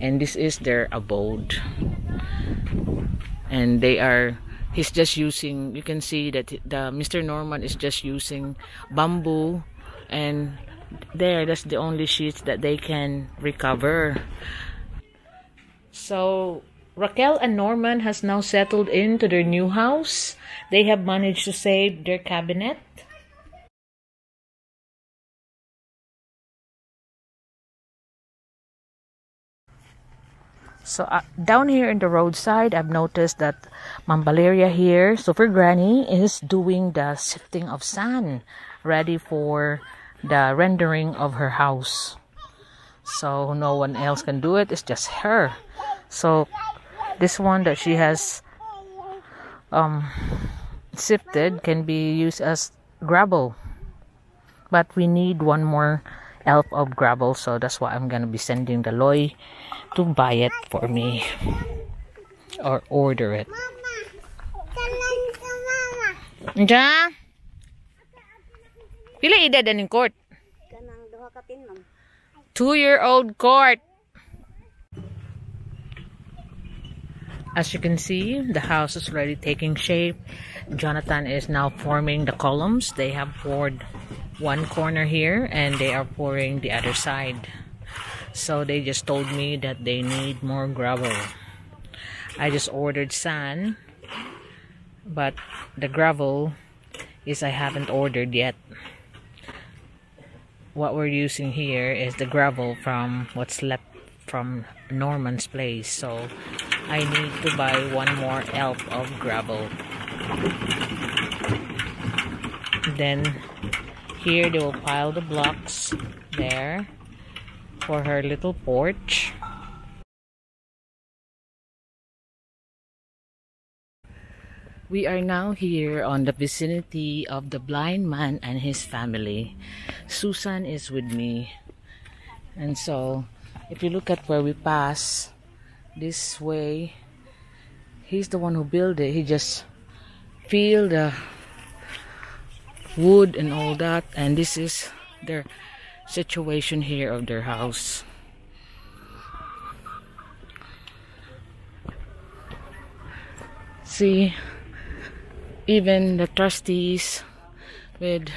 and this is their abode. And they are he's just using you can see that the Mr. Norman is just using bamboo. And there that's the only sheets that they can recover. So Raquel and Norman has now settled into their new house. They have managed to save their cabinet So uh, down here in the roadside, I've noticed that Mom Valeria here, Super Granny, is doing the sifting of sand, ready for the rendering of her house. So no one else can do it, it's just her. So this one that she has um, sifted can be used as gravel. But we need one more elf of gravel, so that's why I'm gonna be sending the Loy to buy it for me or order it. Ja? Pila edad in court? Two-year-old court. As you can see, the house is already taking shape. Jonathan is now forming the columns. They have poured one corner here and they are pouring the other side. So they just told me that they need more gravel. I just ordered sand but the gravel is I haven't ordered yet. What we're using here is the gravel from what's left from Norman's place. So I need to buy one more elf of gravel. Then here they will pile the blocks there for her little porch. We are now here on the vicinity of the blind man and his family. Susan is with me. And so, if you look at where we pass, this way, he's the one who built it. He just feel the wood and all that. And this is their situation here of their house. See, even the trustees with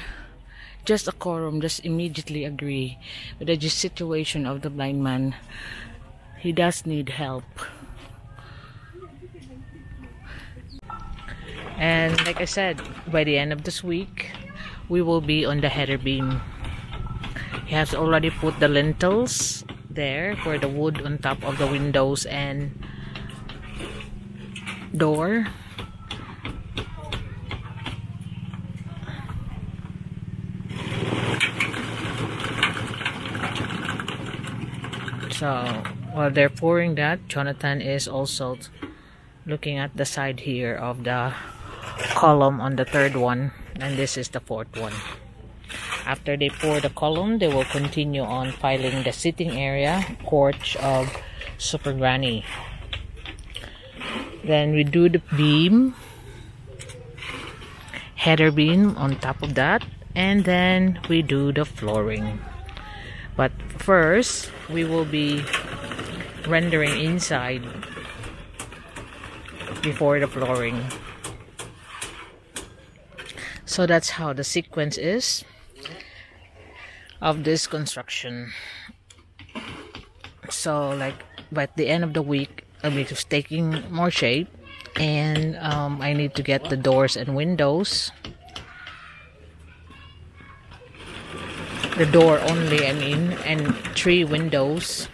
just a quorum just immediately agree with the situation of the blind man. He does need help. And like I said, by the end of this week, we will be on the header beam. He has already put the lintels there for the wood on top of the windows and door. So while they're pouring that Jonathan is also looking at the side here of the column on the third one and this is the fourth one after they pour the column, they will continue on filing the sitting area, porch of Super Granny. Then we do the beam, header beam on top of that, and then we do the flooring. But first, we will be rendering inside before the flooring. So that's how the sequence is of this construction. So like by the end of the week I'll be taking more shape and um, I need to get the doors and windows. The door only I mean and three windows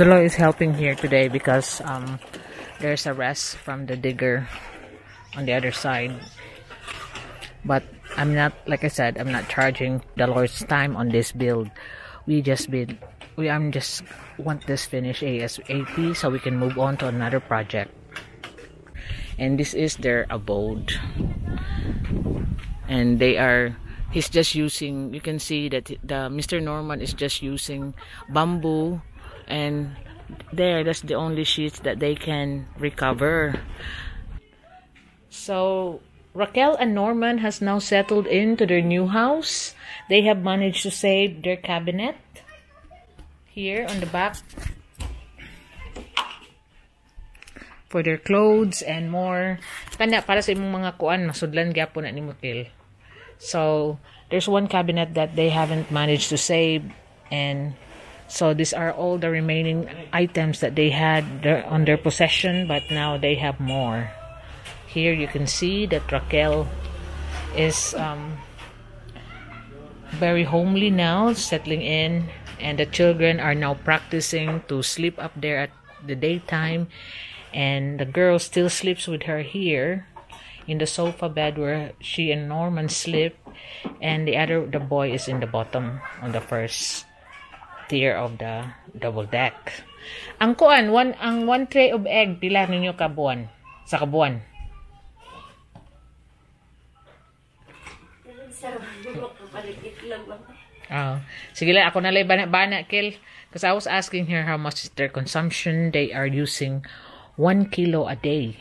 Delo is helping here today because um, there's a rest from the digger on the other side. but I'm not like I said I'm not charging the Lord's time on this build we just been we I'm just want this finished ASAP so we can move on to another project and this is their abode and they are he's just using you can see that the Mr. Norman is just using bamboo and there that's the only sheets that they can recover so Raquel and Norman has now settled into their new house. They have managed to save their cabinet here on the back for their clothes and more. Kanya para sa imong mga kuan masudlan gyapon na ni Mutil. So there's one cabinet that they haven't managed to save and so these are all the remaining items that they had on their possession but now they have more. Here you can see that Raquel is um, very homely now, settling in, and the children are now practicing to sleep up there at the daytime, and the girl still sleeps with her here in the sofa bed where she and Norman sleep, and the other the boy is in the bottom on the first tier of the double deck. Ang kuan, one ang one tray of egg pila ninyo kabuan sa kabuan. Oh. Sige lang, ako nalay bana-bana, Kil. Because I was asking her how much is their consumption. They are using one kilo a day.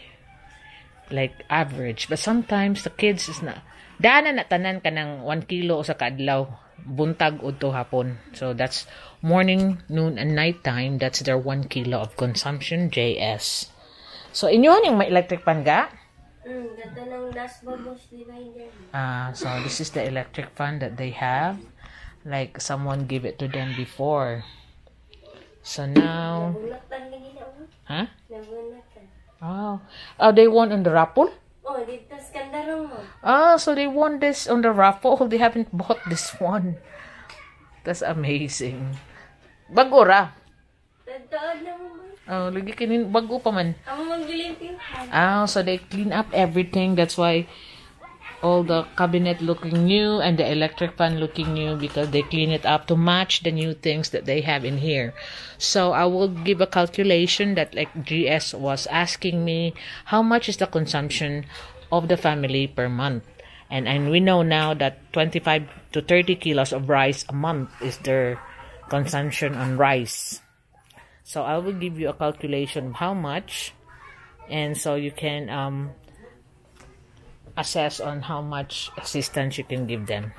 Like, average. But sometimes, the kids is na... Dana na tanan ka ng one kilo sa kadlaw. Buntag o to hapon. So, that's morning, noon, and night time. That's their one kilo of consumption, JS. So, inyo yung may electric pan ga? Mm, ng last babos, di ba hindi? Uh, so this is the electric fan that they have. Like someone gave it to them before. So now, nila, oh. huh? Oh, oh, they won on the raffle. Oh, dito skandarong mo. Oh, so they won this on the raffle. They haven't bought this one. That's amazing. Bago ra. Tadaan na mo? Oh, lagi kinin bago pa man. Ang. Ah, so they clean up everything. That's why all the cabinet looking new and the electric fan looking new because they clean it up to match the new things that they have in here. So I will give a calculation that like GS was asking me how much is the consumption of the family per month. And and we know now that 25 to 30 kilos of rice a month is their consumption on rice. So I will give you a calculation of how much and so you can um, assess on how much assistance you can give them.